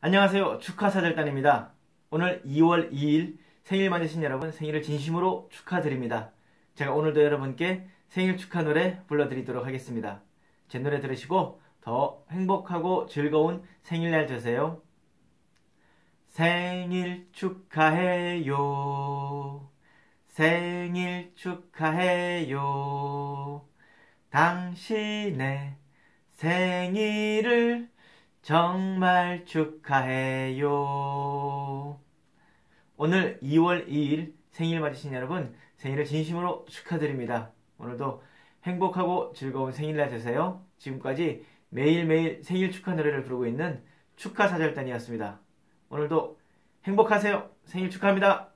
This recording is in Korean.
안녕하세요. 축하사절단입니다. 오늘 2월 2일 생일 맞으신 여러분 생일을 진심으로 축하드립니다. 제가 오늘도 여러분께 생일 축하 노래 불러드리도록 하겠습니다. 제 노래 들으시고 더 행복하고 즐거운 생일날 되세요. 생일 축하해요. 생일 축하해요. 당신의 생일을 정말 축하해요. 오늘 2월 2일 생일 맞으신 여러분 생일을 진심으로 축하드립니다. 오늘도 행복하고 즐거운 생일날 되세요. 지금까지 매일매일 생일 축하 노래를 부르고 있는 축하사절단이었습니다. 오늘도 행복하세요. 생일 축하합니다.